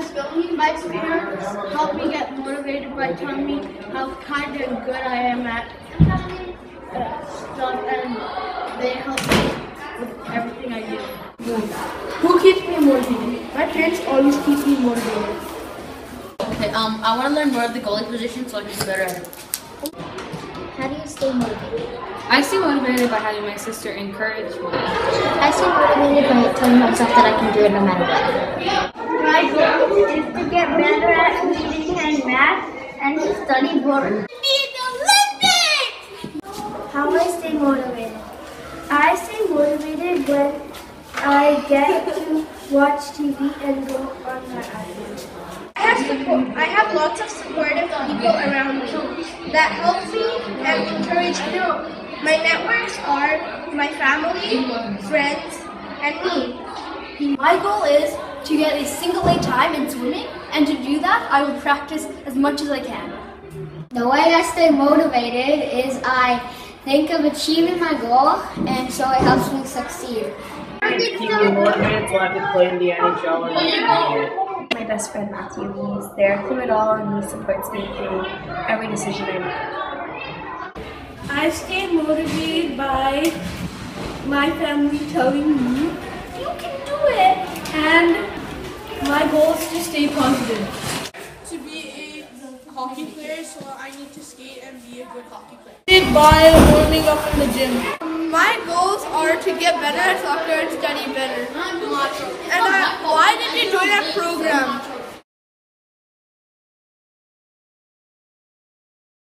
Spelling my parents helped me get motivated by telling me how kind and good I am at stuff, and they help me with everything I do. Who keeps me motivated? My parents always keep me motivated. Okay, um, I want to learn more of the goalie position so I can be better at it. How do you stay motivated? I stay motivated by having my sister encourage me. I stay motivated by telling myself that I can do it no matter what. My goal is to get better at reading and math and to study more. How I stay motivated? I stay motivated when I get to watch TV and go on my iPad. I have support. I have lots of supportive people around me that help me and encourage me. My networks are my family, friends, and me. My goal is to get a single A time in swimming, and to do that, I will practice as much as I can. The way I stay motivated is I think of achieving my goal, and so it helps me succeed. keep me motivated so I can play in the NHL or. My best friend Matthew, he's there through it all and he supports me through every decision I make. I stay motivated by my family telling me, you can do it. And my goal is to stay positive. To be a hockey player, so I need to skate and be a good hockey player. By warming up in the gym. My goals are to get better at soccer and study better.